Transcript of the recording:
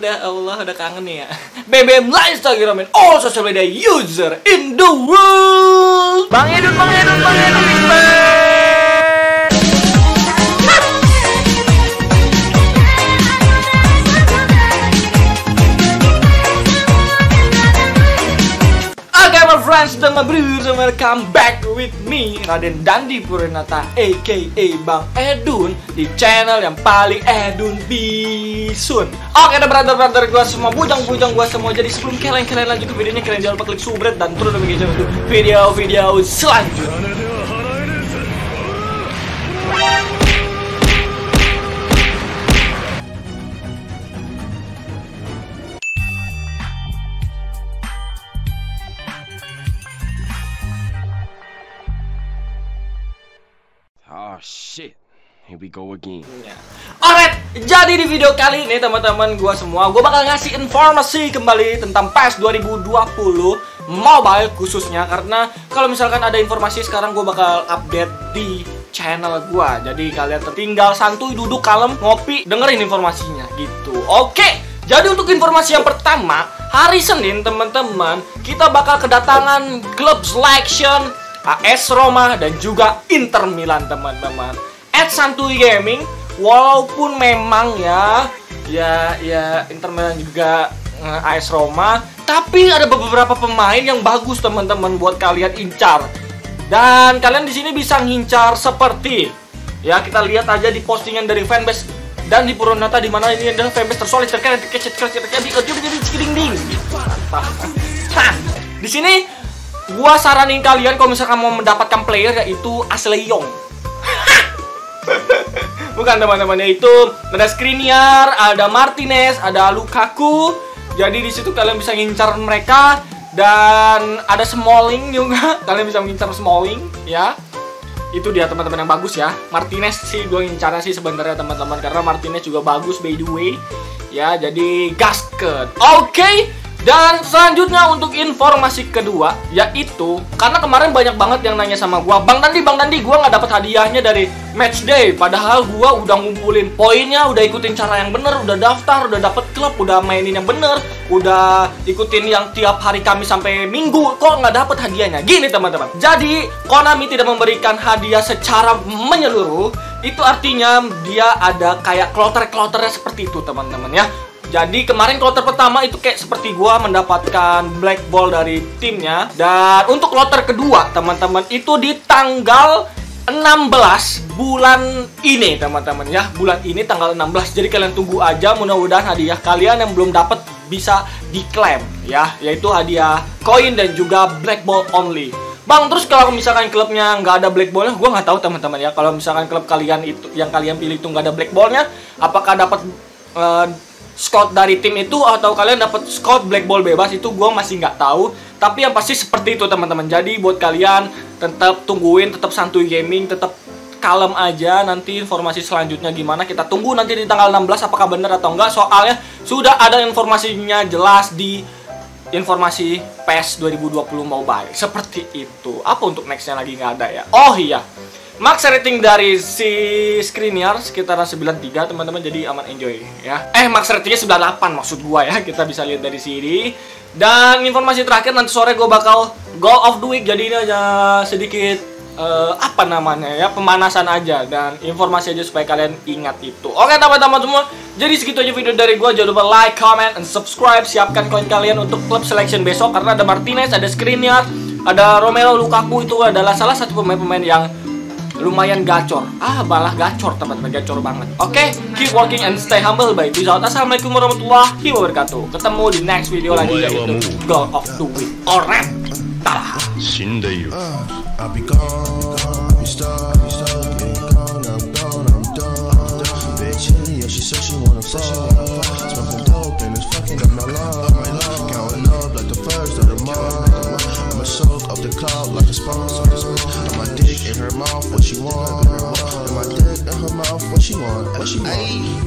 udah Allah udah kangen ya. BBM live Instagram and all social media user in the world. Bang Edun, Bang Edun, Bang Edun, respect. Dan my brothers, and welcome back with me. Raden Dandi Purinata aka Bang Edun Di channel yang paling Edun Bisun. Oke ada brother-brother gue semua, bujang-bujang gue semua. Jadi sebelum kalian-kalian lanjut ke videonya Kalian jangan lupa klik subscribe dan turun untuk video-video selanjutnya Oh shit. Here we go again. Ya. Alright, jadi di video kali ini teman-teman gua semua, gua bakal ngasih informasi kembali tentang PES 2020 mobile khususnya karena kalau misalkan ada informasi sekarang gua bakal update di channel gua. Jadi kalian tertinggal santuy duduk kalem ngopi dengerin informasinya gitu. Oke. Jadi untuk informasi yang pertama, hari Senin teman-teman, kita bakal kedatangan klub selection AS Roma dan juga Inter Milan teman-teman. At Santuy Gaming walaupun memang ya ya ya Inter Milan juga eh, AS Roma, tapi ada beberapa pemain yang bagus teman-teman buat kalian incar. Dan kalian di sini bisa ngincar seperti ya kita lihat aja di postingan dari fanbase dan di Purwonata di mana ini adalah fanbase tersolid terkait terkecet terkecet terkait jadi jadi ding ding. Hah, di sini gua saranin kalian kalau misalkan mau mendapatkan player yaitu Ashley Young. Bukan teman-temannya itu ada Skriniar, ada Martinez, ada Lukaku. Jadi di situ kalian bisa ngincar mereka dan ada Smalling juga. Kalian bisa mengincar Smalling ya. Itu dia teman-teman yang bagus ya. Martinez sih gue ngincarnya sih sebenarnya teman-teman karena Martinez juga bagus by the way. Ya, jadi gasket. Oke. Dan selanjutnya untuk informasi kedua yaitu karena kemarin banyak banget yang nanya sama gua, "Bang Dandi, Bang Dandi, gua nggak dapat hadiahnya dari match day." Padahal gua udah ngumpulin poinnya, udah ikutin cara yang bener, udah daftar, udah dapet klub, udah mainin yang bener, udah ikutin yang tiap hari kami sampai minggu, kok nggak dapet hadiahnya? Gini teman-teman. Jadi Konami tidak memberikan hadiah secara menyeluruh. Itu artinya dia ada kayak kloter-kloternya seperti itu teman-teman ya. Jadi kemarin kloter pertama itu kayak seperti gua mendapatkan black ball dari timnya. Dan untuk kloter kedua teman-teman itu di tanggal 16 bulan ini teman-teman ya. Bulan ini tanggal 16 jadi kalian tunggu aja. Mudah-mudahan hadiah kalian yang belum dapat bisa diklaim ya. Yaitu hadiah koin dan juga black ball only. Bang, terus kalau misalkan klubnya nggak ada black ballnya, gue nggak tahu teman-teman ya. Kalau misalkan klub kalian itu yang kalian pilih itu nggak ada black ballnya, apakah dapat eh, scout dari tim itu atau kalian dapat scout black ball bebas itu gue masih nggak tahu. Tapi yang pasti seperti itu teman-teman. Jadi buat kalian tetap tungguin tetap santuy gaming tetap kalem aja nanti informasi selanjutnya gimana. Kita tunggu nanti di tanggal 16 apakah benar atau enggak. Soalnya sudah ada informasinya jelas di informasi PES 2020 Mobile. Seperti itu. Apa untuk nextnya lagi? Nggak ada ya? Oh iya Max rating dari si Skriniar sekitaran 93 teman-teman jadi aman enjoy ya. Eh max ratingnya 98 maksud gua ya kita bisa lihat dari sini. Dan informasi terakhir nanti sore gua bakal goal of the week jadi ini aja sedikit eh, apa namanya ya pemanasan aja dan informasi aja supaya kalian ingat itu. Oke teman-teman semua jadi segitu aja video dari gua jangan lupa like, comment, and subscribe siapkan koin kalian untuk klub selection besok karena ada Martinez, ada Skriniar, ada Romelu Lukaku itu adalah salah satu pemain-pemain yang lumayan gacor. Ah, malah gacor teman-teman, gacor banget. Oke, keep working and stay humble. Bye. Peace out. Assalamualaikum warahmatullahi wabarakatuh. Ketemu di next video lagi yaitu Goal of the Week. Alright. Dah. 死んでいる。 I'll be gone, I'll be stuck, getting gone, I'm gone, I'm done. Bitch, yeah, she said she wanna fuck. Smoking dope and it's fucking up my love. Counting up like the first of the month. I'ma soak up the cloud like a sponge. Put my dick in her mouth, what she want. Put my dick in her mouth, what she want. What she want.